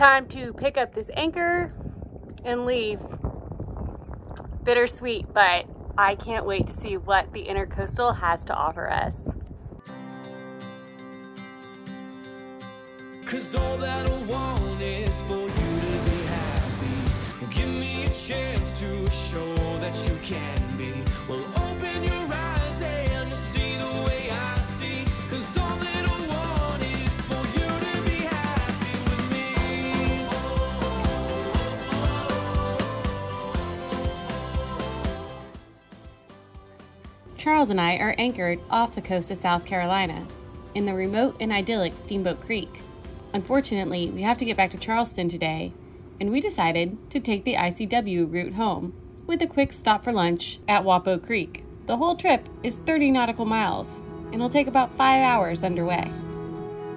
Time to pick up this anchor and leave. Bittersweet, but I can't wait to see what the Intercoastal has to offer us. Cause all that I want is for you to be happy. Give me a chance to show that you can be. Open your Charles and I are anchored off the coast of South Carolina in the remote and idyllic Steamboat Creek. Unfortunately, we have to get back to Charleston today, and we decided to take the ICW route home with a quick stop for lunch at Wappoo Creek. The whole trip is 30 nautical miles and it'll take about five hours underway.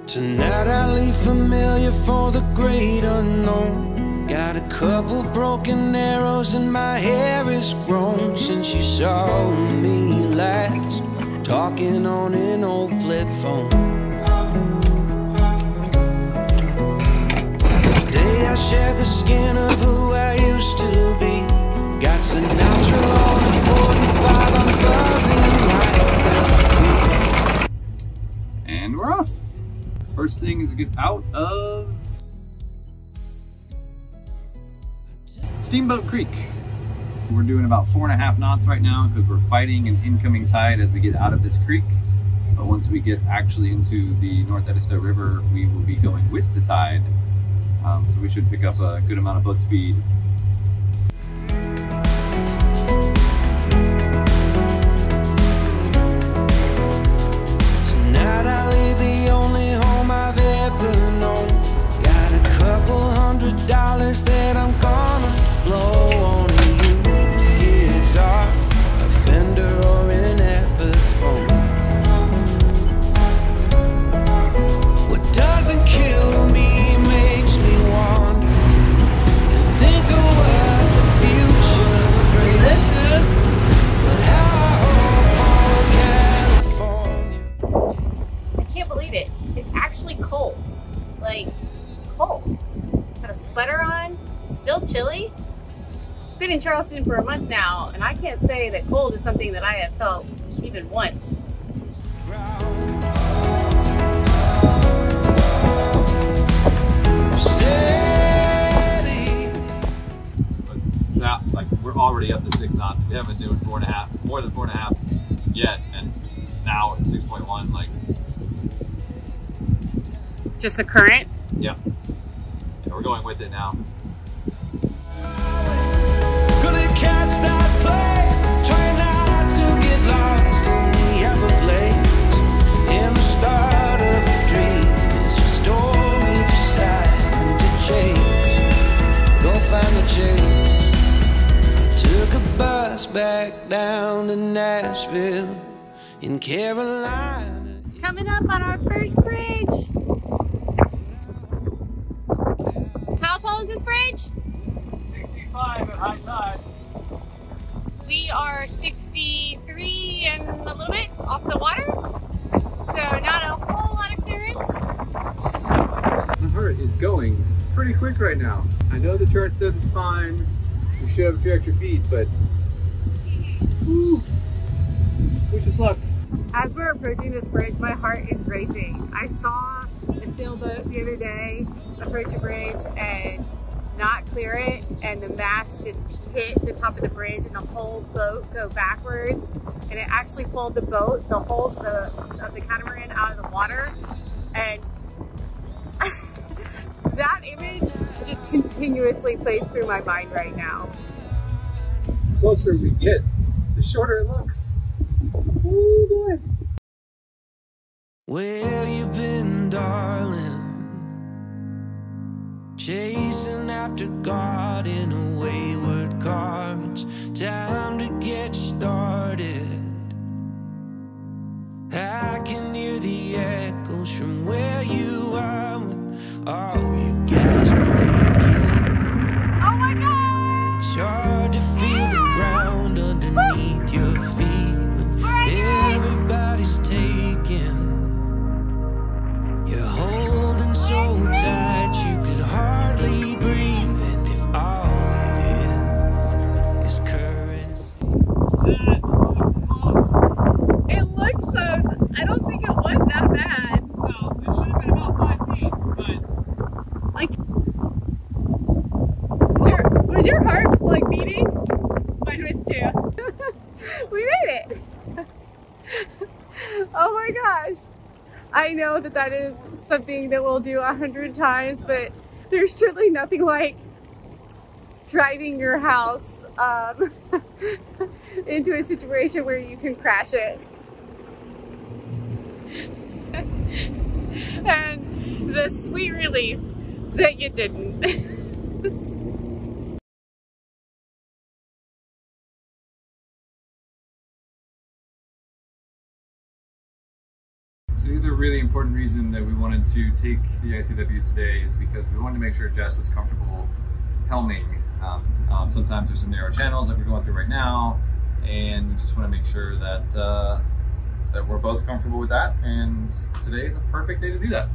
Tonight I leave familiar for the great unknown. Got a couple broken arrows and my hair is grown since you saw me last. Talking on an old flip phone. I shed the skin of who I used to be. Got Sinatra on the 45, I'm buzzing like And we're off. First thing is to get out of Steamboat Creek. We're doing about four and a half knots right now because we're fighting an incoming tide as we get out of this creek. But once we get actually into the North Edisto River, we will be going with the tide um, so we should pick up a good amount of boat speed in Charleston for a month now, and I can't say that cold is something that I have felt even once. Now, like we're already up to six knots. We haven't been doing four and a half, more than four and a half yet, and now at six point one, like. Just the current. Yeah. yeah. We're going with it now. Back down to Nashville in Carolina. Coming up on our first bridge. How tall is this bridge? 65 at high tide. We are 63 and a little bit off the water, so not a whole lot of clearance. My heart is going pretty quick right now. I know the chart says it's fine. We should have a few extra feet, but whew, wish us luck. As we're approaching this bridge, my heart is racing. I saw a sailboat the other day approach a bridge and not clear it and the mast just hit the top of the bridge and the whole boat go backwards and it actually pulled the boat, the hulls of the, of the catamaran out of the water and that image just continuously plays through my mind right now. The closer we get, the shorter it looks. Oh boy. Where you been, darling? Chasing after God in a wayward car. That is something that we'll do a hundred times, but there's truly nothing like driving your house um, into a situation where you can crash it. and the sweet relief that you didn't. Other really important reason that we wanted to take the ICW today is because we wanted to make sure Jes was comfortable helming. Um, um, sometimes there's some narrow channels that we're going through right now, and we just want to make sure that uh, that we're both comfortable with that. And today is a perfect day to do that.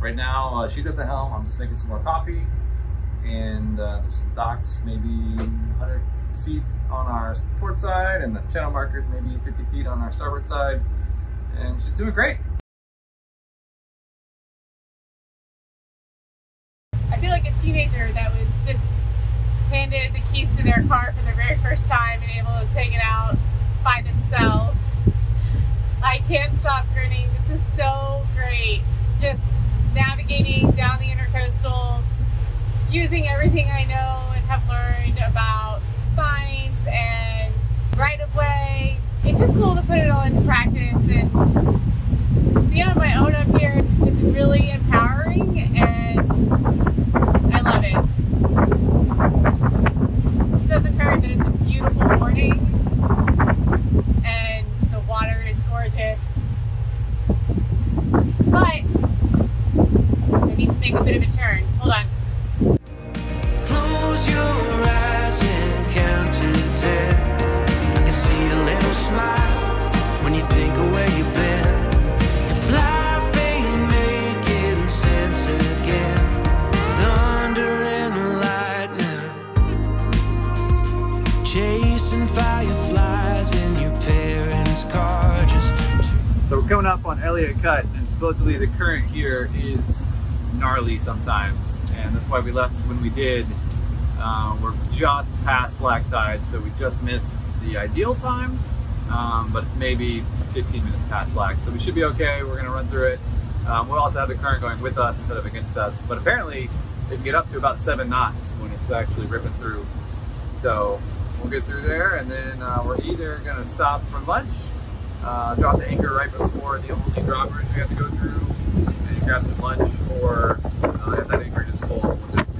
Right now, uh, she's at the helm. I'm just making some more coffee, and uh, there's some docks, maybe 100 feet on our port side, and the channel markers maybe 50 feet on our starboard side and she's doing great. Like a teenager that was just handed the keys to their car for the very first time and able to take it out by themselves. I can't stop grinning. This is so great. Just navigating down the intercoastal, using everything I know and have learned about signs and right of way, it's just cool to put it all into practice and be on my own up here is really empowering and It. It doesn't hurt that it's a beautiful morning and the water is gorgeous. But I need to make a bit of a Elliott Cut, and supposedly the current here is gnarly sometimes, and that's why we left when we did. Uh, we're just past slack tide, so we just missed the ideal time, um, but it's maybe 15 minutes past slack, so we should be okay. We're gonna run through it. Um, we'll also have the current going with us instead of against us, but apparently it can get up to about seven knots when it's actually ripping through. So we'll get through there, and then uh, we're either gonna stop for lunch uh, drop the anchor right before the only droppers we have to go through and grab some lunch or uh, if that anchor is full we'll just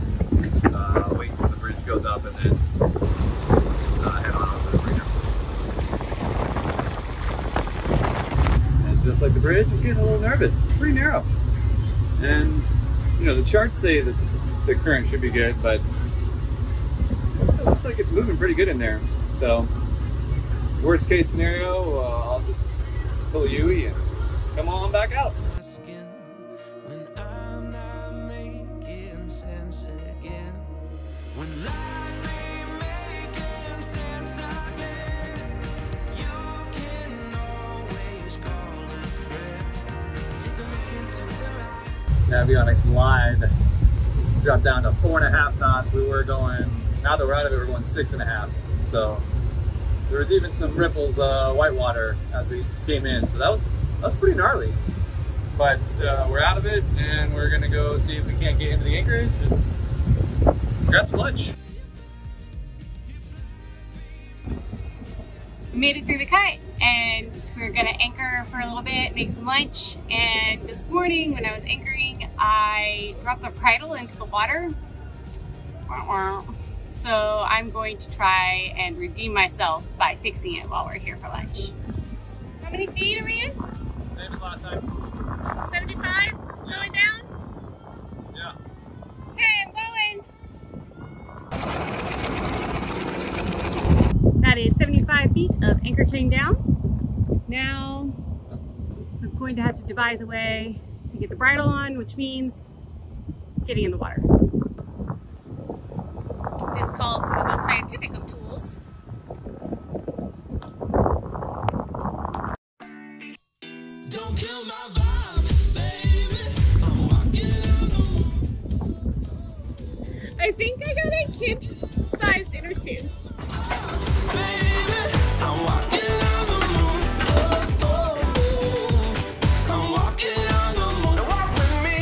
uh, wait until the bridge goes up and then uh, head on over the bridge. And just like the bridge, I'm getting a little nervous. It's pretty narrow. And you know the charts say that the current should be good, but it still looks like it's moving pretty good in there. So worst case scenario, uh, I'll just pull a Yui and come on back out. asking when I'm not making sense again. When life ain't making sense again, you can always call a friend. Take a look into their eyes. Navionics Live dropped down to four and a half knots. We were going, now that we're out of it, we're going six and a half. So there was even some ripples, uh, whitewater as we came in. So that was that was pretty gnarly. But uh, we're out of it, and we're gonna go see if we can't get into the anchorage and grab some lunch. We made it through the cut and we're gonna anchor for a little bit, make some lunch. And this morning when I was anchoring, I dropped the bridle into the water. Wah, wah. So I'm going to try and redeem myself by fixing it while we're here for lunch. How many feet are we in? Same as last time. 75? Going down? Yeah. Okay, I'm going. That is 75 feet of anchor chain down. Now I'm going to have to devise a way to get the bridle on, which means getting in the water. This calls for the most scientific of tools. Don't kill my vibe, baby. I'm walking out on I think I got a kid's her inner Baby, I'm walking on the moon. Oh, oh, oh, I'm walking on the moon. Walk with me.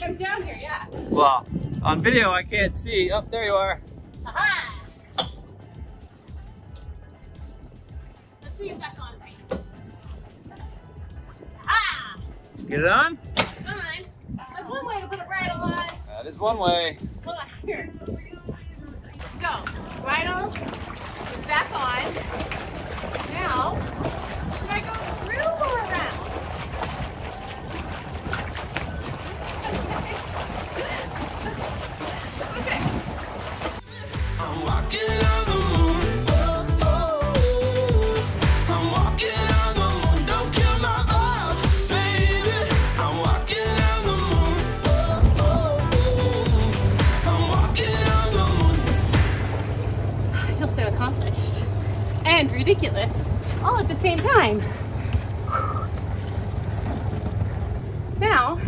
Come down here, yeah. Well, on video I can't see. Oh, there you are. Aha! Let's see if that's on right. Ah! Get it on? Fine. That's one way to put a bridle on. That is one way. Hold on, here. So, bridle is back on. Now, should I go Now,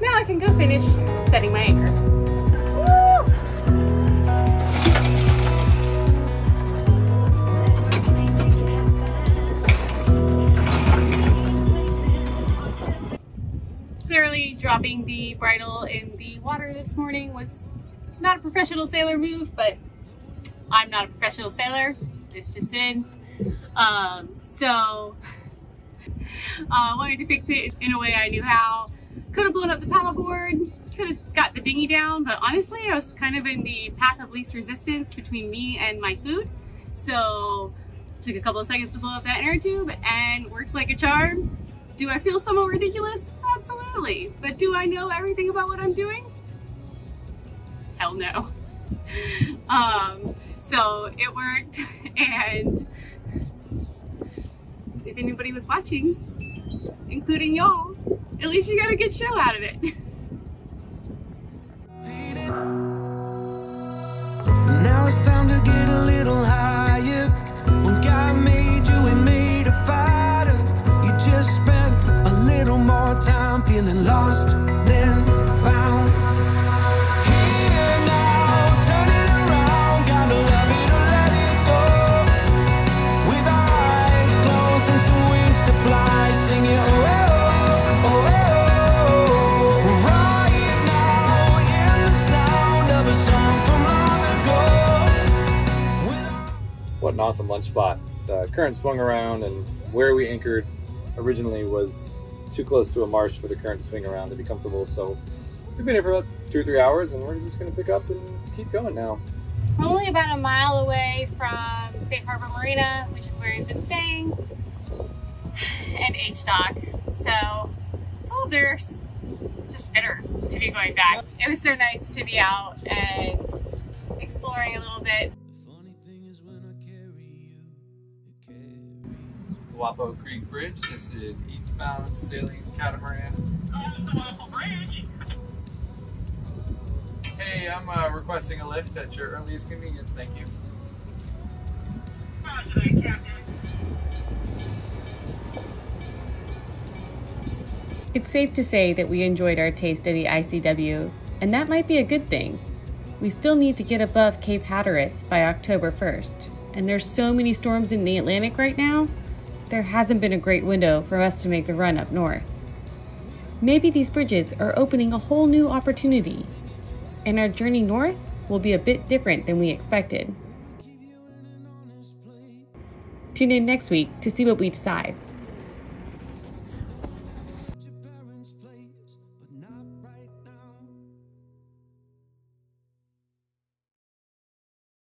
now I can go finish setting my anchor. Clearly, dropping the bridle in the water this morning was not a professional sailor move, but I'm not a professional sailor. It's just in. Um, so uh, wanted to fix it in a way I knew how. Could have blown up the paddleboard, could have got the dinghy down, but honestly, I was kind of in the path of least resistance between me and my food. So took a couple of seconds to blow up that inner tube and worked like a charm. Do I feel somewhat ridiculous? Absolutely. But do I know everything about what I'm doing? Hell no. Um, so it worked and if anybody was watching, including y'all, at least you got a good show out of it. Now it's time to get a little higher. When God made you and made a fighter, you just spent a little more time feeling lost Lunch spot. The current swung around, and where we anchored originally was too close to a marsh for the current to swing around to be comfortable. So we've been here for about two or three hours, and we're just going to pick up and keep going now. We're only about a mile away from Safe Harbor Marina, which is where we've been staying, and H Dock. So it's a little bitter, just bitter to be going back. It was so nice to be out and exploring a little bit. Wappoo Creek Bridge. This is eastbound sailing catamaran. Bridge. Hey, I'm uh, requesting a lift at your earliest convenience. Thank you. It's safe to say that we enjoyed our taste of the ICW, and that might be a good thing. We still need to get above Cape Hatteras by October 1st, and there's so many storms in the Atlantic right now, there hasn't been a great window for us to make the run up north. Maybe these bridges are opening a whole new opportunity, and our journey north will be a bit different than we expected. Tune in next week to see what we decide.